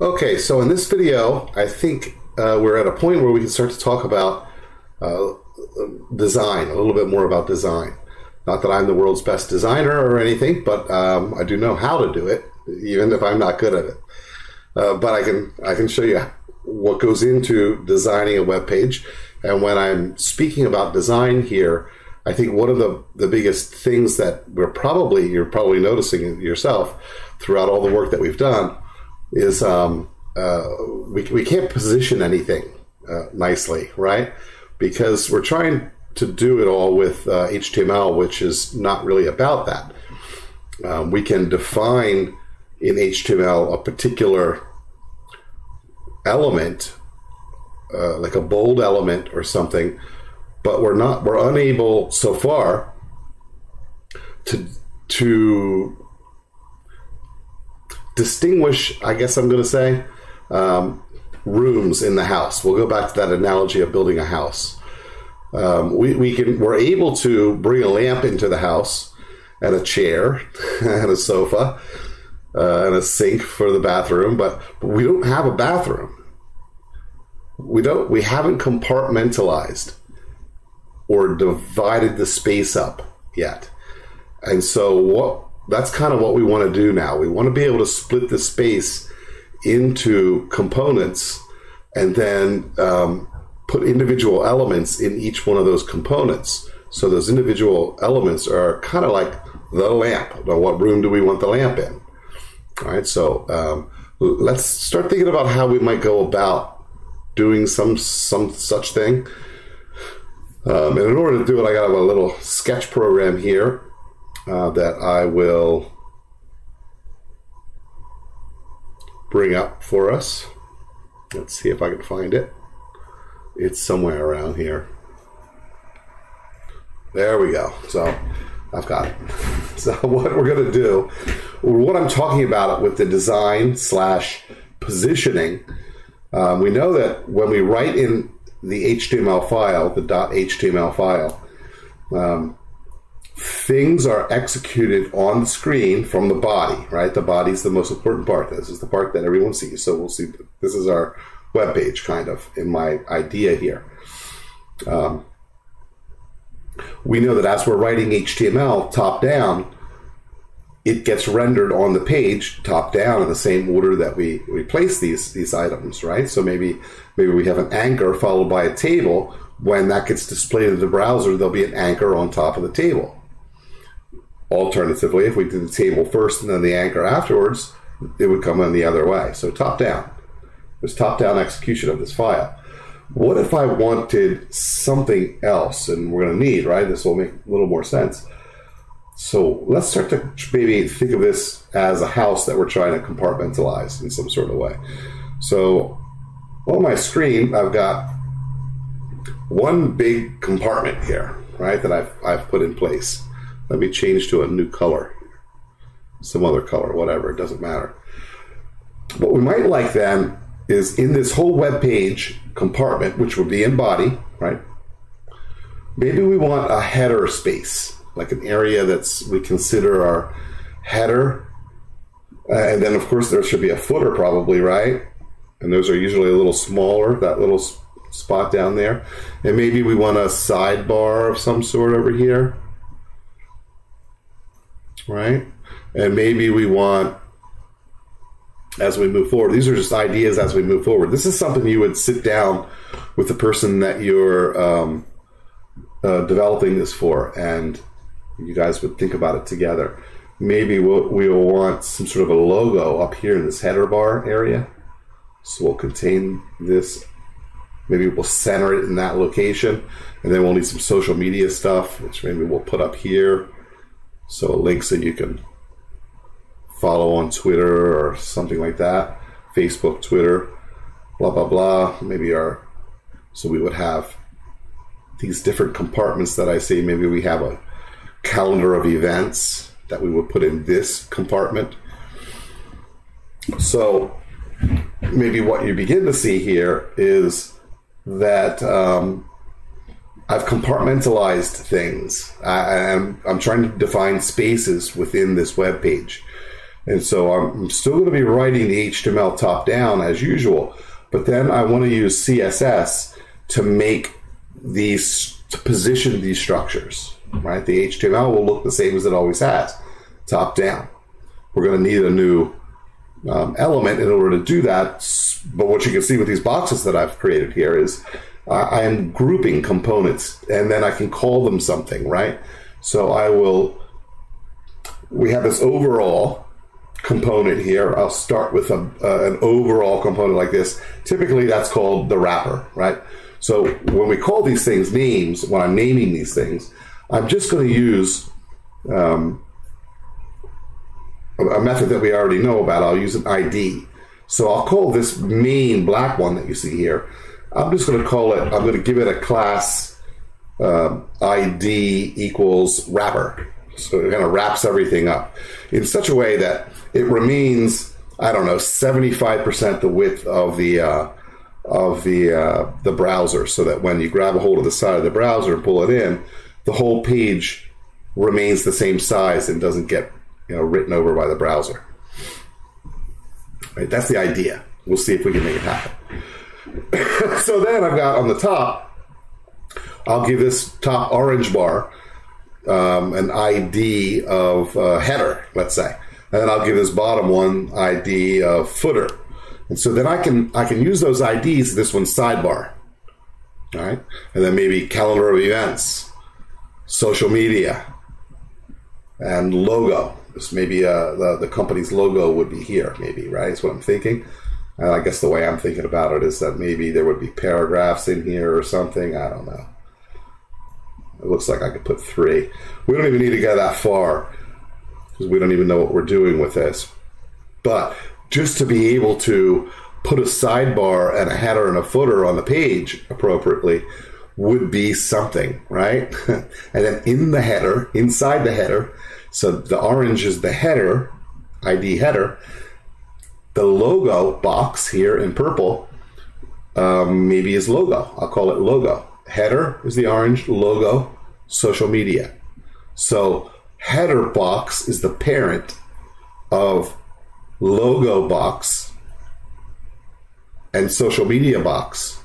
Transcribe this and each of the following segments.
Okay, so in this video, I think uh, we're at a point where we can start to talk about uh, design, a little bit more about design. Not that I'm the world's best designer or anything, but um, I do know how to do it, even if I'm not good at it. Uh, but I can I can show you what goes into designing a web page. And when I'm speaking about design here, I think one of the, the biggest things that we're probably you're probably noticing yourself throughout all the work that we've done is um, uh, we, we can't position anything uh, nicely, right? Because we're trying to do it all with uh, HTML, which is not really about that. Um, we can define in HTML a particular element, uh, like a bold element or something, but we're not we're unable so far to to distinguish. I guess I'm going to say um, rooms in the house. We'll go back to that analogy of building a house. Um, we, we can we're able to bring a lamp into the house and a chair and a sofa uh, and a sink for the bathroom, but, but we don't have a bathroom. We don't. We haven't compartmentalized or divided the space up yet, and so what? That's kind of what we want to do now. We want to be able to split the space into components, and then um, put individual elements in each one of those components. So those individual elements are kind of like the lamp. Now, what room do we want the lamp in? All right, so um, let's start thinking about how we might go about doing some some such thing. Um, and in order to do it, I got a little sketch program here uh, that I will bring up for us. Let's see if I can find it. It's somewhere around here. There we go. So I've got it. So what we're going to do, what I'm talking about with the design slash positioning, um, we know that when we write in the HTML file, the .html file, um, things are executed on the screen from the body, right? The body is the most important part. This is the part that everyone sees. So we'll see. This is our web page, kind of, in my idea here. Um, we know that as we're writing HTML top down, it gets rendered on the page top down in the same order that we, we place these these items, right? So maybe maybe we have an anchor followed by a table. When that gets displayed in the browser, there'll be an anchor on top of the table. Alternatively, if we did the table first and then the anchor afterwards, it would come in the other way. So top down. There's top down execution of this file. What if I wanted something else? And we're going to need, right? This will make a little more sense. So let's start to maybe think of this as a house that we're trying to compartmentalize in some sort of way. So on my screen, I've got one big compartment here, right, that I've, I've put in place. Let me change to a new color, some other color, whatever, it doesn't matter. What we might like then is in this whole web page compartment, which would be in body, right? Maybe we want a header space, like an area that's we consider our header. Uh, and then, of course, there should be a footer, probably, right? And those are usually a little smaller, that little spot down there. And maybe we want a sidebar of some sort over here, right? And maybe we want as we move forward. These are just ideas as we move forward. This is something you would sit down with the person that you're um, uh, developing this for, and you guys would think about it together. Maybe we'll, we'll want some sort of a logo up here in this header bar area. So we'll contain this. Maybe we'll center it in that location. And then we'll need some social media stuff, which maybe we'll put up here. So links that you can follow on Twitter or something like that, Facebook, Twitter, blah blah blah. Maybe our so we would have these different compartments that I see. Maybe we have a calendar of events that we would put in this compartment. So maybe what you begin to see here is that um, I've compartmentalized things. I, am I'm, I'm trying to define spaces within this web page. And so I'm still going to be writing the HTML top down as usual, but then I want to use CSS to make these, to position these structures, right? The HTML will look the same as it always has, top down. We're going to need a new um, element in order to do that. But what you can see with these boxes that I've created here is I am grouping components and then I can call them something, right? So I will, we have this overall component here. I'll start with a, uh, an overall component like this. Typically that's called the wrapper, right? So when we call these things names, when I'm naming these things, I'm just going to use um, a method that we already know about. I'll use an ID. So I'll call this main black one that you see here. I'm just going to call it, I'm going to give it a class uh, ID equals wrapper. So it kind of wraps everything up in such a way that it remains, I don't know, 75% the width of the uh, of the uh, the browser, so that when you grab a hold of the side of the browser and pull it in, the whole page remains the same size and doesn't get you know written over by the browser. Right, that's the idea. We'll see if we can make it happen. so then I've got on the top, I'll give this top orange bar um, an ID of uh, header, let's say, and then I'll give this bottom one ID of footer. And so then I can I can use those IDs. This one's sidebar, all right, and then maybe calendar of events, social media, and logo. This maybe uh, the the company's logo would be here, maybe right. That's what I'm thinking. And I guess the way I'm thinking about it is that maybe there would be paragraphs in here or something. I don't know. It looks like I could put three. We don't even need to go that far because we don't even know what we're doing with this. But just to be able to put a sidebar and a header and a footer on the page appropriately would be something, right? and then in the header, inside the header, so the orange is the header, ID header, the logo box here in purple um, maybe is logo. I'll call it logo. Header is the orange, logo, social media. So header box is the parent of logo box and social media box,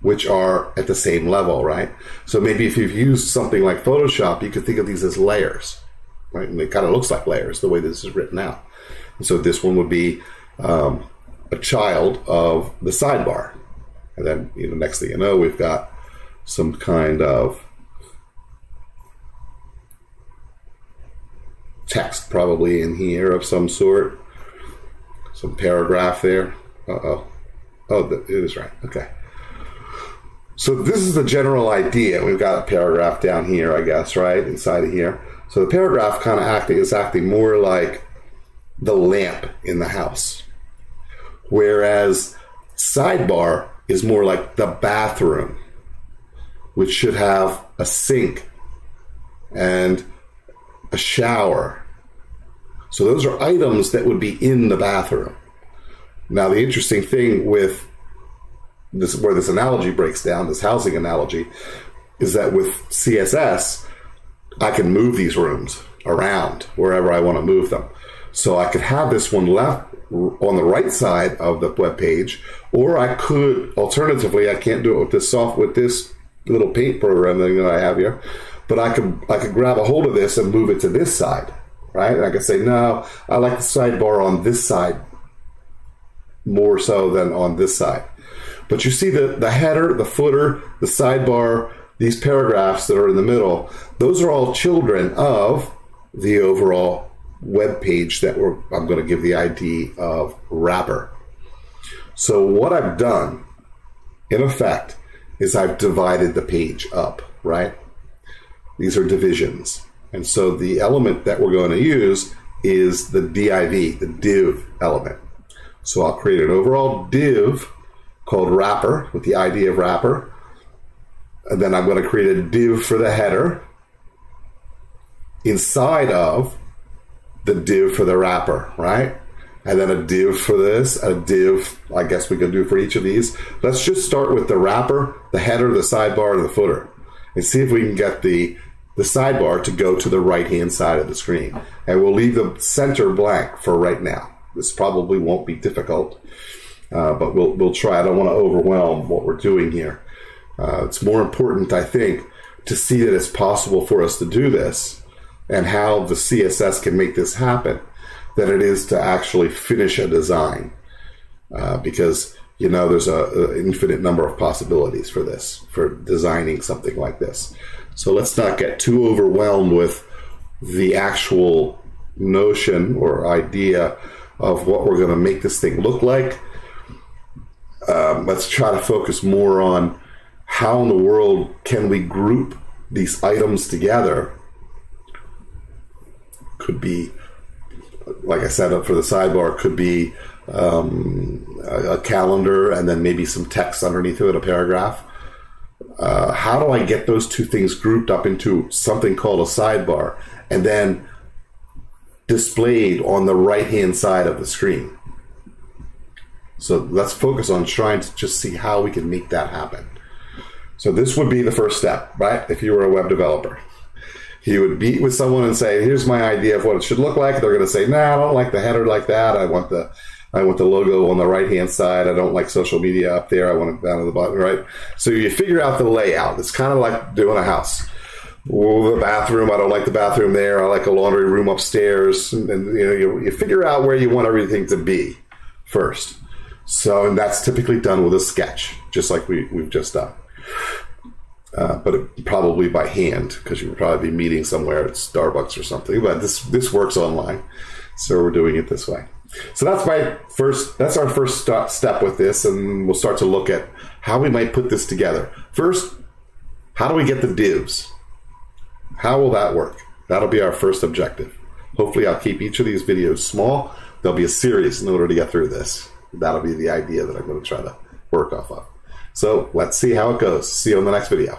which are at the same level, right? So maybe if you've used something like Photoshop, you could think of these as layers, right? And it kind of looks like layers the way this is written out. And so this one would be um, a child of the sidebar. And then, you know, next thing you know, we've got some kind of text probably in here of some sort, some paragraph there. Uh oh. Oh, it is right. Okay. So this is the general idea. We've got a paragraph down here, I guess, right inside of here. So the paragraph kind of acting is acting more like the lamp in the house. Whereas sidebar is more like the bathroom, which should have a sink and a shower. So those are items that would be in the bathroom. Now, the interesting thing with this, where this analogy breaks down, this housing analogy, is that with CSS, I can move these rooms around wherever I want to move them. So I could have this one left on the right side of the web page, or I could alternatively, I can't do it with this soft with this little paint program that I have here, but I could I could grab a hold of this and move it to this side, right? And I could say, no, I like the sidebar on this side more so than on this side. But you see the, the header, the footer, the sidebar, these paragraphs that are in the middle, those are all children of the overall web page that we're, I'm going to give the ID of wrapper. So what I've done, in effect, is I've divided the page up, right? These are divisions. And so the element that we're going to use is the div, the div element. So I'll create an overall div called wrapper with the ID of wrapper. And then I'm going to create a div for the header inside of the div for the wrapper, right? And then a div for this, a div, I guess we could do for each of these. Let's just start with the wrapper, the header, the sidebar, and the footer, and see if we can get the the sidebar to go to the right hand side of the screen. And we'll leave the center blank for right now. This probably won't be difficult, uh, but we'll, we'll try. I don't want to overwhelm what we're doing here. Uh, it's more important, I think, to see that it's possible for us to do this and how the CSS can make this happen than it is to actually finish a design. Uh, because you know there's a, a, infinite number of possibilities for this for designing something like this so let's not get too overwhelmed with the actual notion or idea of what we're going to make this thing look like um, let's try to focus more on how in the world can we group these items together could be like i said up for the sidebar could be um, a, a, calendar, and then maybe some text underneath it, a paragraph. Uh, how do I get those two things grouped up into something called a sidebar and then displayed on the right hand side of the screen? So let's focus on trying to just see how we can make that happen. So this would be the first step, right? If you were a web developer, he would meet with someone and say, "Here's my idea of what it should look like." They're going to say, "Nah, I don't like the header like that. I want the I want the logo on the right hand side. I don't like social media up there. I want it down at the bottom, right? So you figure out the layout. It's kind of like doing a house. Well, the bathroom, I don't like the bathroom there. I like a laundry room upstairs. And, and you know, you, you figure out where you want everything to be first. So, and that's typically done with a sketch, just like we, we've just done. Uh, but it, probably by hand because you would probably be meeting somewhere at Starbucks or something. But this this works online, so we're doing it this way. So that's my first. That's our first st- step with this, and we'll start to look at how we might put this together. First, how do we get the divs? How will that work? That'll be our first objective. Hopefully, I'll keep each of these videos small. There'll be a series in order to get through this. That'll be the idea that I'm going to try to work off of. So let's see how it goes. See you in the next video.